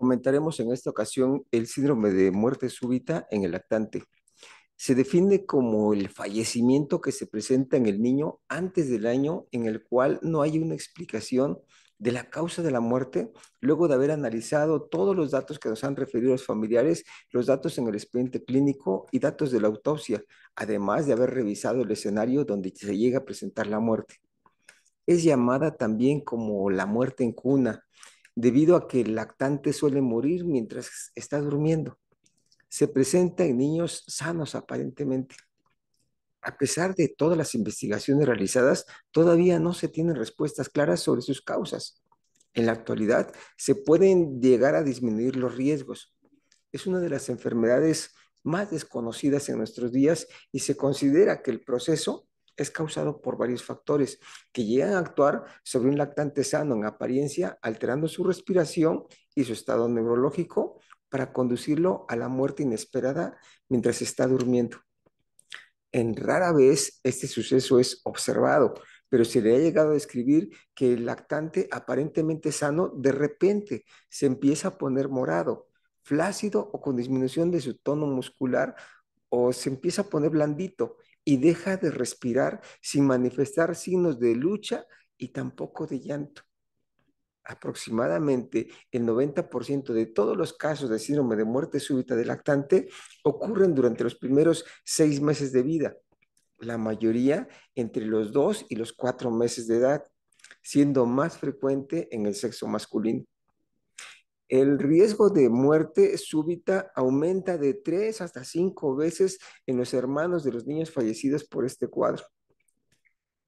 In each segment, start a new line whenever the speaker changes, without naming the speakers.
Comentaremos en esta ocasión el síndrome de muerte súbita en el lactante. Se define como el fallecimiento que se presenta en el niño antes del año en el cual no hay una explicación de la causa de la muerte, luego de haber analizado todos los datos que nos han referido los familiares, los datos en el expediente clínico y datos de la autopsia, además de haber revisado el escenario donde se llega a presentar la muerte. Es llamada también como la muerte en cuna, debido a que el lactante suele morir mientras está durmiendo. Se presenta en niños sanos aparentemente. A pesar de todas las investigaciones realizadas, todavía no se tienen respuestas claras sobre sus causas. En la actualidad se pueden llegar a disminuir los riesgos. Es una de las enfermedades más desconocidas en nuestros días y se considera que el proceso es causado por varios factores que llegan a actuar sobre un lactante sano en apariencia, alterando su respiración y su estado neurológico para conducirlo a la muerte inesperada mientras está durmiendo. En rara vez este suceso es observado, pero se le ha llegado a describir que el lactante aparentemente sano de repente se empieza a poner morado, flácido o con disminución de su tono muscular o se empieza a poner blandito y deja de respirar sin manifestar signos de lucha y tampoco de llanto. Aproximadamente el 90% de todos los casos de síndrome de muerte súbita del lactante ocurren durante los primeros seis meses de vida, la mayoría entre los dos y los cuatro meses de edad, siendo más frecuente en el sexo masculino. El riesgo de muerte súbita aumenta de tres hasta cinco veces en los hermanos de los niños fallecidos por este cuadro.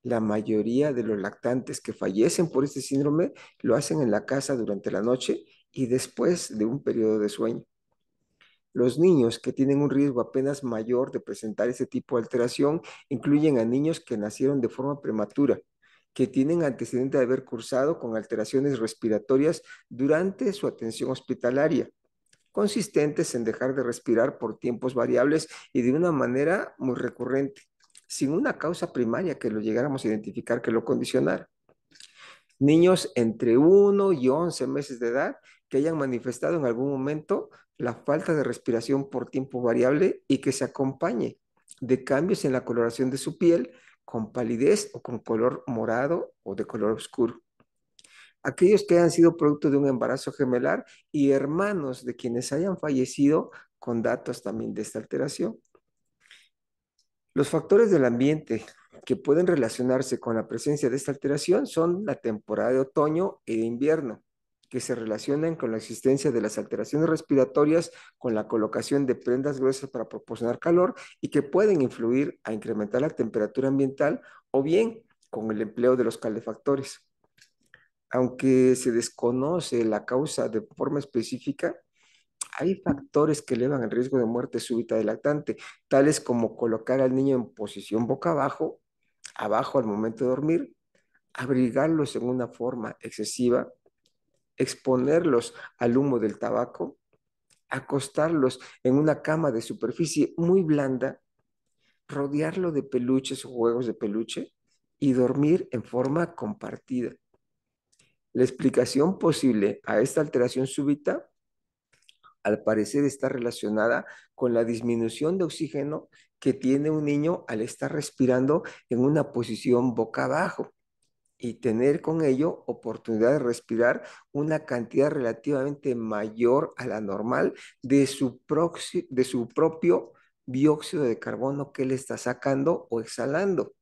La mayoría de los lactantes que fallecen por este síndrome lo hacen en la casa durante la noche y después de un periodo de sueño. Los niños que tienen un riesgo apenas mayor de presentar ese tipo de alteración incluyen a niños que nacieron de forma prematura, que tienen antecedente de haber cursado con alteraciones respiratorias durante su atención hospitalaria, consistentes en dejar de respirar por tiempos variables y de una manera muy recurrente, sin una causa primaria que lo llegáramos a identificar que lo condicionara. Niños entre 1 y 11 meses de edad que hayan manifestado en algún momento la falta de respiración por tiempo variable y que se acompañe de cambios en la coloración de su piel, con palidez o con color morado o de color oscuro. Aquellos que hayan sido producto de un embarazo gemelar y hermanos de quienes hayan fallecido con datos también de esta alteración. Los factores del ambiente que pueden relacionarse con la presencia de esta alteración son la temporada de otoño e invierno, que se relacionan con la existencia de las alteraciones respiratorias, con la colocación de prendas gruesas para proporcionar calor y que pueden influir a incrementar la temperatura ambiental o bien con el empleo de los calefactores. Aunque se desconoce la causa de forma específica, hay factores que elevan el riesgo de muerte súbita del lactante, tales como colocar al niño en posición boca abajo, abajo al momento de dormir, abrigarlos en una forma excesiva, exponerlos al humo del tabaco, acostarlos en una cama de superficie muy blanda, rodearlo de peluches o juegos de peluche y dormir en forma compartida. La explicación posible a esta alteración súbita, al parecer, está relacionada con la disminución de oxígeno que tiene un niño al estar respirando en una posición boca abajo y tener con ello oportunidad de respirar una cantidad relativamente mayor a la normal de su, de su propio dióxido de carbono que él está sacando o exhalando.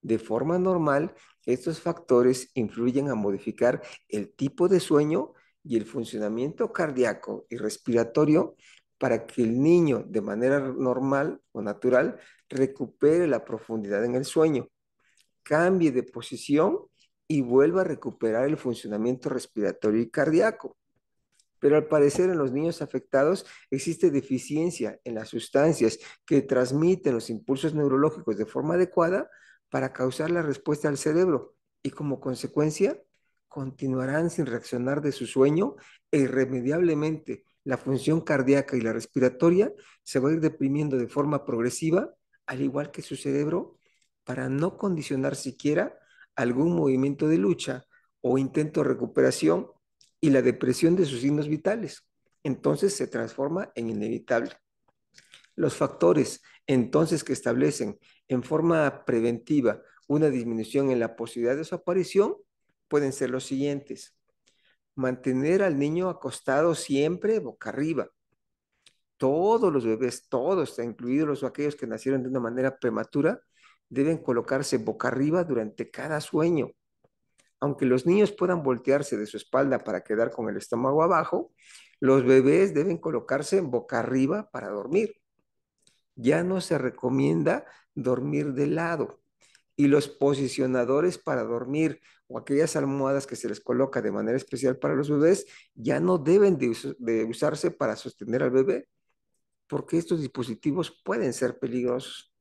De forma normal, estos factores influyen a modificar el tipo de sueño y el funcionamiento cardíaco y respiratorio para que el niño de manera normal o natural recupere la profundidad en el sueño cambie de posición y vuelva a recuperar el funcionamiento respiratorio y cardíaco. Pero al parecer en los niños afectados existe deficiencia en las sustancias que transmiten los impulsos neurológicos de forma adecuada para causar la respuesta al cerebro y como consecuencia continuarán sin reaccionar de su sueño e irremediablemente la función cardíaca y la respiratoria se va a ir deprimiendo de forma progresiva, al igual que su cerebro, para no condicionar siquiera algún movimiento de lucha o intento de recuperación y la depresión de sus signos vitales. Entonces se transforma en inevitable. Los factores entonces que establecen en forma preventiva una disminución en la posibilidad de su aparición pueden ser los siguientes. Mantener al niño acostado siempre boca arriba. Todos los bebés, todos, incluidos los aquellos que nacieron de una manera prematura, deben colocarse boca arriba durante cada sueño. Aunque los niños puedan voltearse de su espalda para quedar con el estómago abajo, los bebés deben colocarse boca arriba para dormir. Ya no se recomienda dormir de lado. Y los posicionadores para dormir o aquellas almohadas que se les coloca de manera especial para los bebés ya no deben de, usarse para sostener al bebé, porque estos dispositivos pueden ser peligrosos.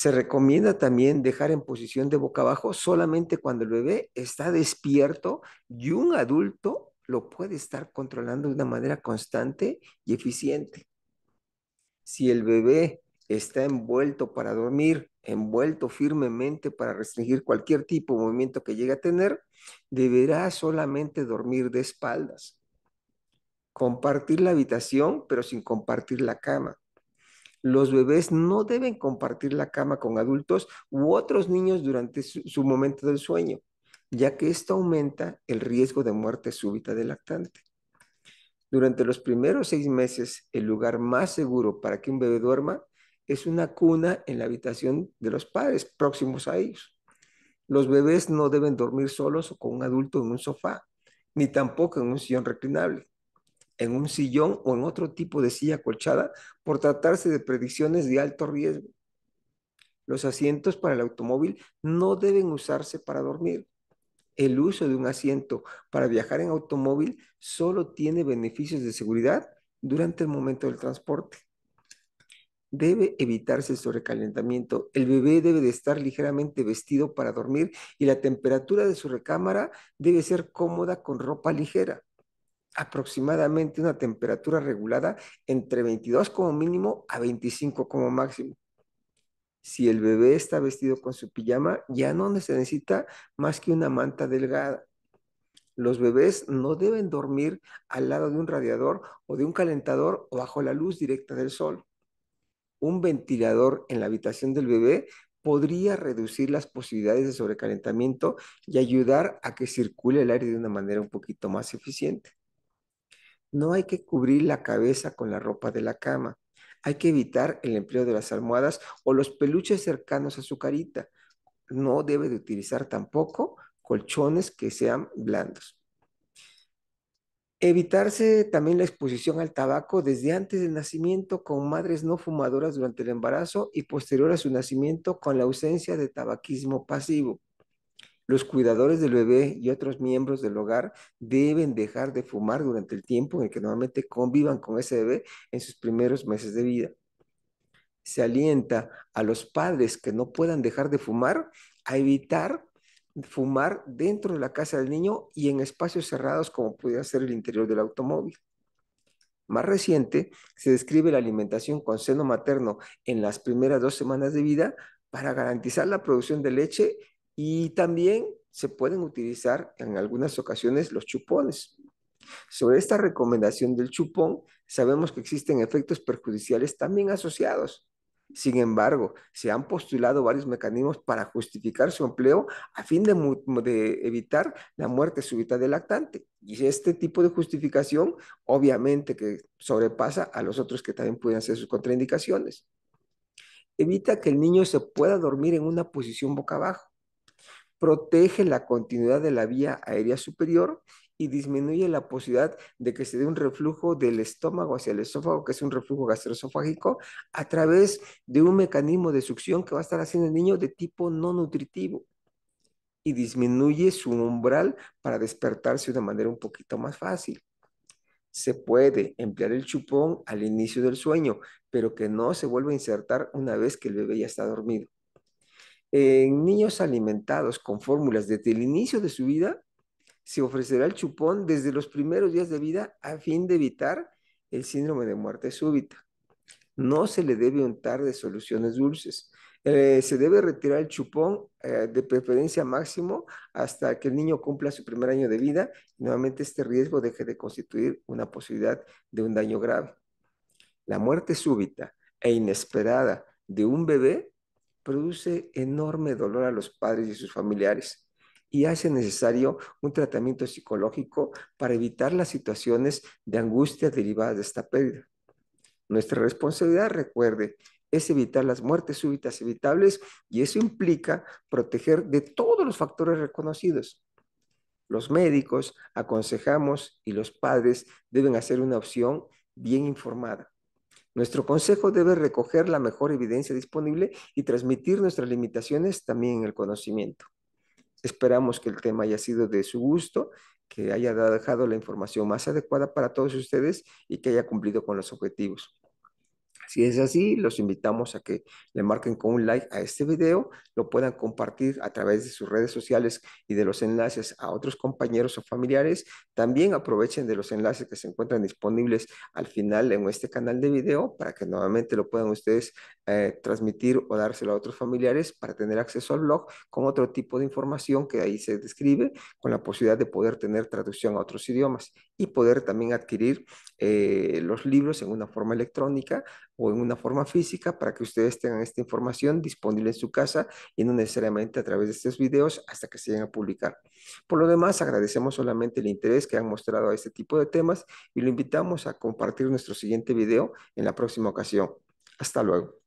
Se recomienda también dejar en posición de boca abajo solamente cuando el bebé está despierto y un adulto lo puede estar controlando de una manera constante y eficiente. Si el bebé está envuelto para dormir, envuelto firmemente para restringir cualquier tipo de movimiento que llegue a tener, deberá solamente dormir de espaldas. Compartir la habitación, pero sin compartir la cama. Los bebés no deben compartir la cama con adultos u otros niños durante su, momento del sueño, ya que esto aumenta el riesgo de muerte súbita del lactante. Durante los primeros seis meses, el lugar más seguro para que un bebé duerma es una cuna en la habitación de los padres próximos a ellos. Los bebés no deben dormir solos o con un adulto en un sofá, ni tampoco en un sillón reclinable en un sillón o en otro tipo de silla acolchada por tratarse de predicciones de alto riesgo. Los asientos para el automóvil no deben usarse para dormir. El uso de un asiento para viajar en automóvil solo tiene beneficios de seguridad durante el momento del transporte. Debe evitarse el sobrecalentamiento. El bebé debe de estar ligeramente vestido para dormir y la temperatura de su recámara debe ser cómoda con ropa ligera aproximadamente una temperatura regulada entre 22 como mínimo a 25 como máximo. Si el bebé está vestido con su pijama, ya no se necesita más que una manta delgada. Los bebés no deben dormir al lado de un radiador o de un calentador o bajo la luz directa del sol. Un ventilador en la habitación del bebé podría reducir las posibilidades de sobrecalentamiento y ayudar a que circule el aire de una manera un poquito más eficiente. No hay que cubrir la cabeza con la ropa de la cama. Hay que evitar el empleo de las almohadas o los peluches cercanos a su carita. No debe de utilizar tampoco colchones que sean blandos. Evitarse también la exposición al tabaco desde antes del nacimiento con madres no fumadoras durante el embarazo y posterior a su nacimiento con la ausencia de tabaquismo pasivo. Los cuidadores del bebé y otros miembros del hogar deben dejar de fumar durante el tiempo en el que normalmente convivan con ese bebé en sus primeros meses de vida. Se alienta a los padres que no puedan dejar de fumar a evitar fumar dentro de la casa del niño y en espacios cerrados como puede ser el interior del automóvil. Más reciente, se describe la alimentación con seno materno en las primeras dos semanas de vida para garantizar la producción de leche y también se pueden utilizar en algunas ocasiones los chupones. Sobre esta recomendación del chupón, sabemos que existen efectos perjudiciales también asociados. Sin embargo, se han postulado varios mecanismos para justificar su empleo a fin de, evitar la muerte súbita del lactante. Y este tipo de justificación, obviamente, que sobrepasa a los otros que también pueden ser sus contraindicaciones. Evita que el niño se pueda dormir en una posición boca abajo protege la continuidad de la vía aérea superior y disminuye la posibilidad de que se dé un reflujo del estómago hacia el esófago, que es un reflujo gastroesofágico, a través de un mecanismo de succión que va a estar haciendo el niño de tipo no nutritivo y disminuye su umbral para despertarse de una manera un poquito más fácil. Se puede emplear el chupón al inicio del sueño, pero que no se vuelva a insertar una vez que el bebé ya está dormido. En niños alimentados con fórmulas desde el inicio de su vida, se ofrecerá el chupón desde los primeros días de vida a fin de evitar el síndrome de muerte súbita. No se le debe untar de soluciones dulces. Eh, se debe retirar el chupón eh, de preferencia máximo hasta que el niño cumpla su primer año de vida y nuevamente este riesgo deje de constituir una posibilidad de un daño grave. La muerte súbita e inesperada de un bebé produce enorme dolor a los padres y sus familiares y hace necesario un tratamiento psicológico para evitar las situaciones de angustia derivadas de esta pérdida. Nuestra responsabilidad, recuerde, es evitar las muertes súbitas evitables y eso implica proteger de todos los factores reconocidos. Los médicos aconsejamos y los padres deben hacer una opción bien informada. Nuestro consejo debe recoger la mejor evidencia disponible y transmitir nuestras limitaciones también en el conocimiento. Esperamos que el tema haya sido de su gusto, que haya dejado la información más adecuada para todos ustedes y que haya cumplido con los objetivos. Si es así, los invitamos a que le marquen con un like a este video, lo puedan compartir a través de sus redes sociales y de los enlaces a otros compañeros o familiares. También aprovechen de los enlaces que se encuentran disponibles al final en este canal de video para que nuevamente lo puedan ustedes eh, transmitir o dárselo a otros familiares para tener acceso al blog con otro tipo de información que ahí se describe, con la posibilidad de poder tener traducción a otros idiomas y poder también adquirir eh, los libros en una forma electrónica o en una forma física para que ustedes tengan esta información disponible en su casa y no necesariamente a través de estos videos hasta que se lleguen a publicar. Por lo demás, agradecemos solamente el interés que han mostrado a este tipo de temas y lo invitamos a compartir nuestro siguiente video en la próxima ocasión. Hasta luego.